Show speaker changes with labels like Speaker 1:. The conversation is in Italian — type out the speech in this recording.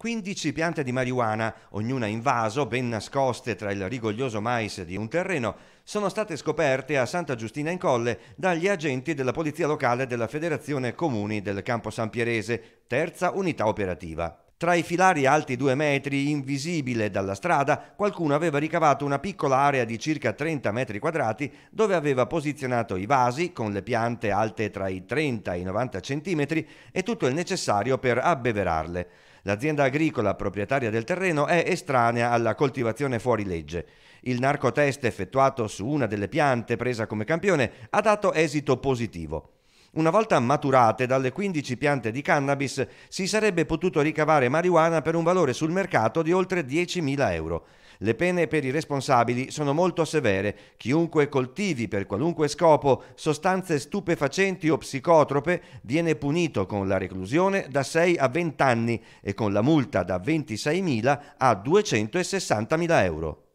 Speaker 1: 15 piante di marijuana, ognuna in vaso, ben nascoste tra il rigoglioso mais di un terreno, sono state scoperte a Santa Giustina in Colle dagli agenti della Polizia Locale della Federazione Comuni del Campo San Pierese, terza unità operativa. Tra i filari alti due metri, invisibile dalla strada, qualcuno aveva ricavato una piccola area di circa 30 metri quadrati dove aveva posizionato i vasi con le piante alte tra i 30 e i 90 centimetri e tutto il necessario per abbeverarle. L'azienda agricola proprietaria del terreno è estranea alla coltivazione fuori legge. Il narcotest effettuato su una delle piante presa come campione ha dato esito positivo. Una volta maturate dalle 15 piante di cannabis si sarebbe potuto ricavare marijuana per un valore sul mercato di oltre 10.000 euro. Le pene per i responsabili sono molto severe. Chiunque coltivi per qualunque scopo sostanze stupefacenti o psicotrope viene punito con la reclusione da 6 a 20 anni e con la multa da 26.000 a 260.000 euro.